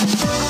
you